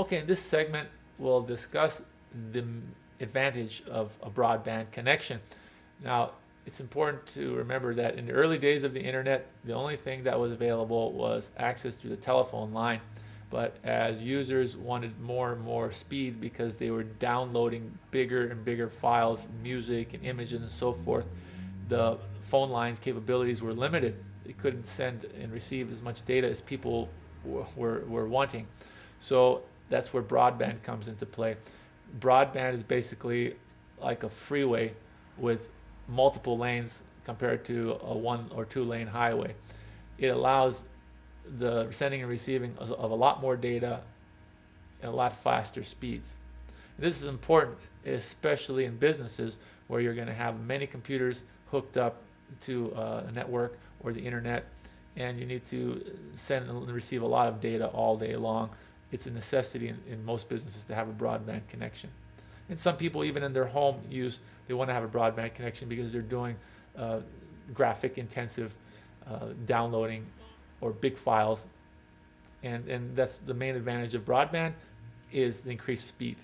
Okay, in this segment, we'll discuss the advantage of a broadband connection. Now, it's important to remember that in the early days of the internet, the only thing that was available was access through the telephone line. But as users wanted more and more speed because they were downloading bigger and bigger files, music and images and so forth, the phone line's capabilities were limited. They couldn't send and receive as much data as people were, were wanting. So that's where broadband comes into play. Broadband is basically like a freeway with multiple lanes compared to a one or two lane highway. It allows the sending and receiving of, a lot more data at a lot faster speeds. And this is important, especially in businesses where you're going to have many computers hooked up to uh, a network or the internet, and you need to send and receive a lot of data all day long. It's a necessity in, in most businesses to have a broadband connection. And some people, even in their home use, they want to have a broadband connection because they're doing uh, graphic intensive uh, downloading or big files. And, and that's the main advantage of broadband is the increased speed.